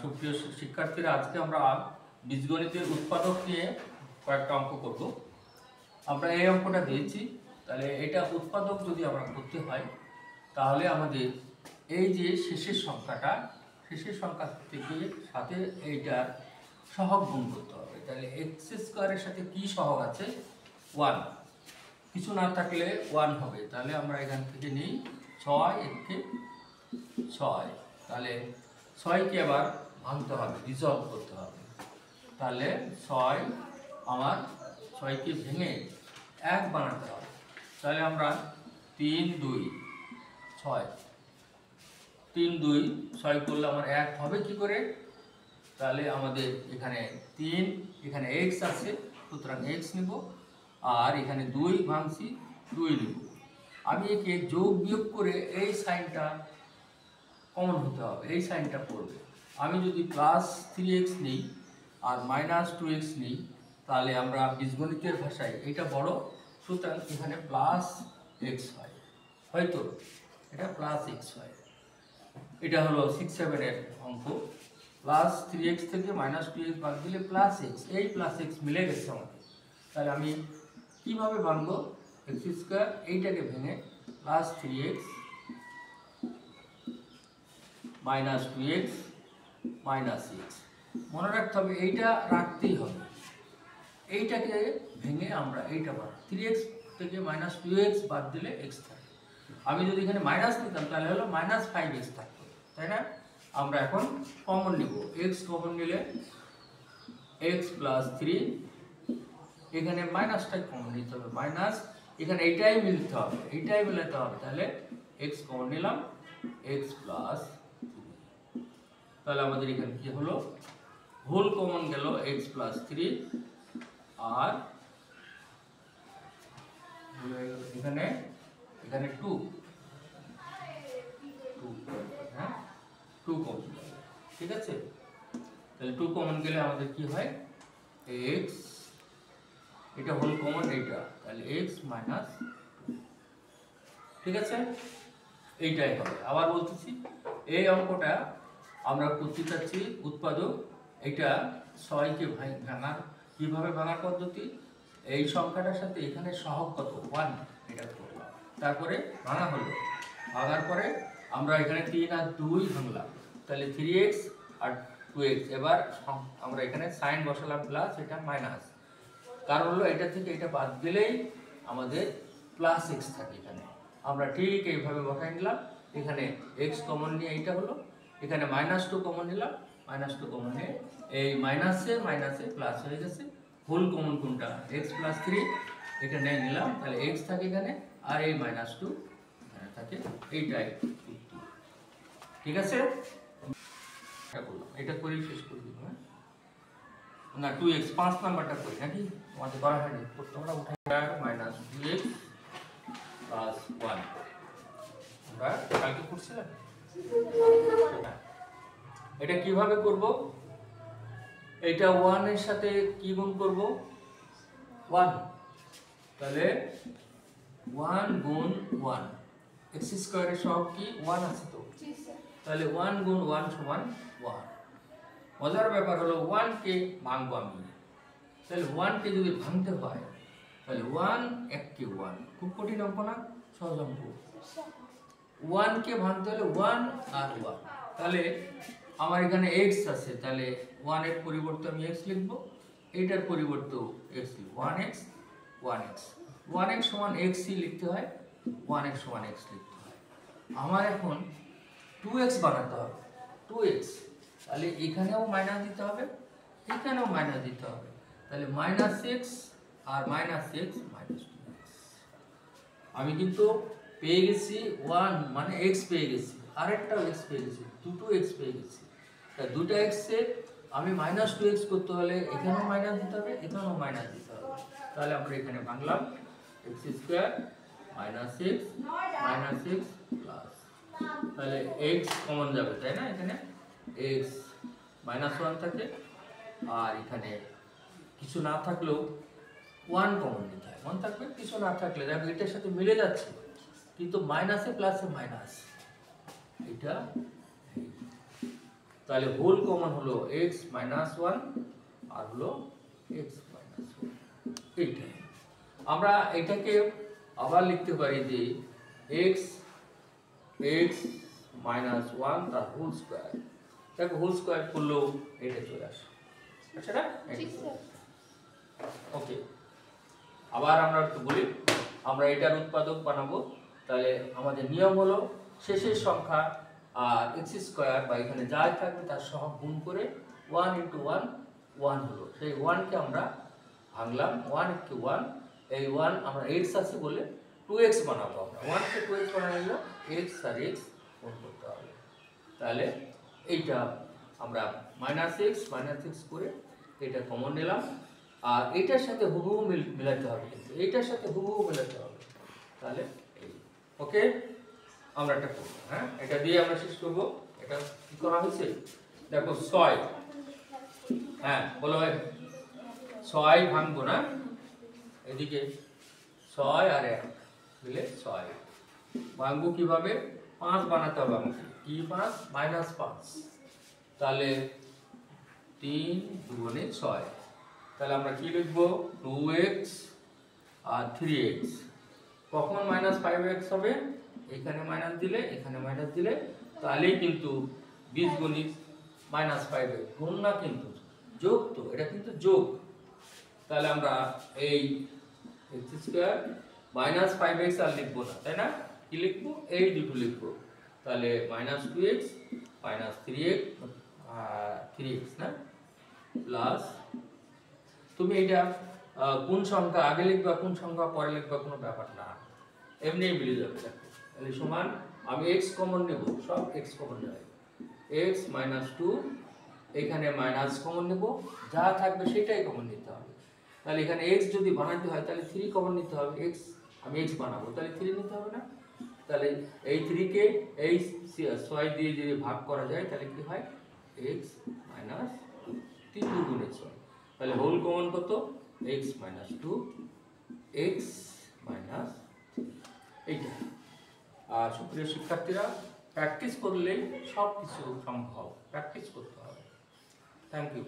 সুপ্রিয় শিক্ষার্থীরা, আজকে আমরা বীজগণিতের উৎপাদক নিয়ে কয়েকটা অঙ্ক করব। আমরা এই অঙ্কটা দিয়েছি। তাহলে এটা উৎপাদক যদি আমরা করতে হয়, তাহলে আমাদের এই যে শেষের সংখ্যাটা, শেষের সংখ্যা থেকে সাথে এইটার সহগ গুণ করতে হবে। তাহলে এক্স স্কোয়ারের সাথে কি সহগ আছে? ওয়ান কিছু না থাকলে ওয়ান হবে। তাহলে আমরা এখান থেকে নিই ছয়, একে ছয়। তাহলে ছয়কে আবার ভাঙতে হবে রিজলভ করতে হবে। তাহলে ছয় আমার ছয়কে ভেঙে এক বানাতে হবে। তাহলে আমরা তিন, দুই, ছয়, তিন, দুই, ছয় করলে আমার এক হবে কি করে? তাহলে আমাদের এখানে তিন, এখানে এক্স আছে, সুতরাং এক্স নিব, আর এখানে দুই ভাঙছি, দুই নিব। আমি একে যোগ বিয়োগ করে এই সাইনটা কমন হতে হবে, এই সাইনটা পড়বে। আমি যদি প্লাস থ্রি এক্স নিই আর মাইনাস টু এক্স নিই, তাহলে আমরা বীজগণিতের ভাষায় এটা বড়, সুতরাং এখানে প্লাস এক্স হয়। হয়তো এটা প্লাস এক্স হয়। এটা হলো সিক্স সেভেনের অঙ্ক। প্লাস থ্রি এক্স থেকে মাইনাস টু এক্স বাদ দিলে প্লাস এক্স এই প্লাস এক্স মিলে গেছে আমাদের। তাহলে আমি কীভাবে ভাঙবো এক্স স্কোয়ার এইটাকে ভেঙে plus three x minus two x minus x মনে রাখতে হবে, এইটা রাখতেই হবে। এইটাকে ভেঙে আমরা এইটা বাদ থ্রি এক্স থেকে মাইনাস টু এক্স বাদ দিলে এক্স থাকে। আমি যদি এখানে মাইনাস নিতাম, তাহলে হলো মাইনাস ফাইভ এক্স থাকতো। তাই না? আমরা এখন কমন নিব। এক্স কমন নিলে এক্স প্লাস থ্রি এখানে মাইনাসটাই কমন নিতে হবে। মাইনাস এখানে এইটাই মিলতে হবে। এইটাই মিলাতে হবে, তাহলে এক্স কমন নিলাম এক্স প্লাস তাহলে আমাদের এখানে কি হলো? হোল কমন গেল এক্স প্লাস থ্রি আর এখানে এখানে টু টু হ্যাঁ? টু কমন ঠিক আছে? তাহলে টু কমন গেলে আমাদের কি হয়? এক্স এটা হোল কমন এইটা। তাহলে এক্স মাইনাস ঠিক আছে? এইটাই হবে। আবার বলতেছি, এই অঙ্কটা আমরা করতে চাচ্ছি উৎপাদক, এটা ভাই- ভাঙার, কীভাবে ভাঙার পদ্ধতি? এই সংখ্যাটার সাথে এখানে সহগ কত? ওয়ান এটা করলাম। তারপরে ভাঙা হলো। ভাঙার পরে আমরা এখানে তিন আর দুই ভাঙলাম। তাহলে থ্রি এক্স আর টু এক্স এবার আমরা এখানে সাইন বসালাম প্লাস এটা মাইনাস কারণ হলো এটা থেকে এটা বাদ দিলেই আমাদের প্লাস এক্স থাকে এখানে। আমরা ঠিক এইভাবে বসাই নিলাম। এখানে এক্স কমন নিয়ে এইটা হলো। এখানে মাইনাস টু কমন নিলাম মাইনাস টু কমন নিয়ে এই মাইনাসে মাইনাসে প্লাস হয়ে গেছে। হোল কমন কোনটা? এক্স প্লাস থ্রি এখানে নিলাম, তাহলে এক্স থাকে এখানে, আর এই মাইনাস টু থাকে এইটাই ঠিক আছে? এটা করলাম, এটা করেই শেষ করে দিব হ্যাঁ? না টু এক্স পাঁচ নাম্বারটা করি, নাকি? তোমাদের করা হয়নি তোমরা উঠাই minus two x plus one আমরা কালকে করছিলাম এটা কীভাবে করব? এটা ওয়ানের সাথে কি গুণ করব? ওয়ান তাহলে ওয়ান গুণ ওয়ান এক্স স্কোয়ারের সব কি? ওয়ান আছে তো। তাহলে ওয়ান গুণ ওয়ান সমান ওয়ান মজার ব্যাপার হলো ওয়ানকে ভাঙবো আমি। তাহলে ওয়ানকে যদি ভাঙতে হয় তাহলে ওয়ান এক কে ওয়ান খুব কঠিন অঙ্ক না? সহজ অঙ্ক। ওয়ানকে ভাঙতে হলে ওয়ান আর ওয়ান তাহলে আমার এখানে এক্স আছে, তাহলে ওয়ানের পরিবর্তে আমি এক্স লিখব। এইটার পরিবর্তেও এক্স লিখব। One x one x one x সমান এক্সই লিখতে হয় ওয়ান এক্স সমান এক্স লিখতে হয়। আমার এখন টু এক্স বানাতে হবে টু এক্স তাহলে এখানেও মাইনাস দিতে হবে, এখানেও মাইনাস দিতে হবে। তাহলে মাইনাস এক্স আর মাইনাস এক্স মাইনাস আমি কিন্তু পেয়ে গেছি ওয়ান মানে এক্স পেয়ে গেছি, আরেকটাও এক্স পেয়ে গেছি, দুটো এক্স পেয়ে গেছি। তা দুটো এক্সে আমি মাইনাস টু এক্স করতে হলে এখানেও মাইনাস দিতে হবে, এখানেও মাইনাস দিতে হবে। তাহলে আমরা এখানে বাংলাম x square minus x minus x plus তাহলে এক্স কমন যাবে, তাই না এখানে? এক্স মাইনাস ওয়ান থাকে, আর এখানে কিছু না থাকলেও ওয়ান কমন নিতে হয়। মনে থাকবে, কিছু না থাকলে। দেখো, এটার সাথে মিলে যাচ্ছে। কিন্তু মাইনাসে প্লাসে মাইনাস এটা তাহলে হোল কমন হলো এক্স মাইনাস ওয়ান আর হলো এক্স মাইনাস ওয়ান এইটাই। আমরা এটাকে আবার লিখতে পারি যে এক্স এক্স মাইনাস ওয়ান তার হোল স্কোয়ার দেখো হোল স্কোয়ার করলেও এটা চলে আসে। আচ্ছা না ওকে আবার আমরা একটু বলি আমরা এটার উৎপাদক বানাবো তাহলে আমাদের নিয়ম হলো শেষের সংখ্যা আর এক্স স্কোয়ার বা এখানে যাই থাকবে তার সহ গুণ করে ওয়ান ইন্টু ওয়ান ওয়ান হলো। সেই ওয়ানকে আমরা ভাঙলাম। ওয়ান ইন্টু ওয়ান এই ওয়ান আমরা এক্স আছে বলে টু এক্স বানাবো আমরা। ওয়ানকে টু এক্স বানালে এক্স আর এক্স গুণ করতে হবে। তাহলে এইটা আমরা মাইনাস এক্স মাইনাস এক্স করে এটা কমন নিলাম। আর এটার সাথে হুবহু মিল, মেলাতে হবে কিন্তু। এইটার সাথে হুবহু মেলাতে হবে। তাহলে ওকে? আমরা এটা করব হ্যাঁ? এটা দিয়ে আমরা শেষ করব। এটা কি করা হয়েছে? দেখো, ছয়। হ্যাঁ বলো ভাই। ছয় ভাঙবো না? এদিকে ছয় আর এক মিলে ছয়। ভাঙবো কীভাবে? পাঁচ বানাতে হবে আমাকে। কি পাঁচ? মাইনাস পাঁচ। তাহলে তিন দুগুণে ছয়। তাহলে আমরা কি লিখব? টু এক্স আর থ্রি এক্স কখন মাইনাস ফাইভ এক্স হবে? এখানে মাইনাস দিলে, এখানে মাইনাস দিলে, তাহলেই কিন্তু বীজগণিত মাইনাস ফাইভ এক্স গুণ না কিন্তু, যোগ তো, এটা কিন্তু যোগ। তাহলে আমরা এই x square minus five x আর লিখব না, তাই না? কি লিখব? এই দুটো লিখব। তাহলে minus two x minus three x three x না? প্লাস তুমি এটা কোন সংখ্যা, আগে লিখবা কোন সংখ্যা, পরে লিখবা, কোনো ব্যাপার না। এমনি মিলে যাবে তাহলে সমান, আমি এক্স কমন নেব, সব এক্স কমন নেবে এক্স মাইনাস টু এখানে মাইনাস কমন নেব, যা থাকবে সেটাই কমন নিতে হবে। তাহলে এখানে এক্স যদি বানাতে হয়, তাহলে থ্রি কমন নিতে হবে এক্স আমি এক্স বানাবো, তাহলে থ্রি নিতে হবে না? তাহলে এই থ্রিকে এই ছয় দিয়ে যদি ভাগ করা যায়, তাহলে কি হয়? এক্স মাইনাস তিন দুগুণে ছয়। তাহলে হোল কমন কত? X minus two x minus এইটা আর সুপ্রিয় শিক্ষার্থীরা প্র্যাকটিস করলেই সব কিছু সম্ভব। প্র্যাকটিস করতে হবে। Thank you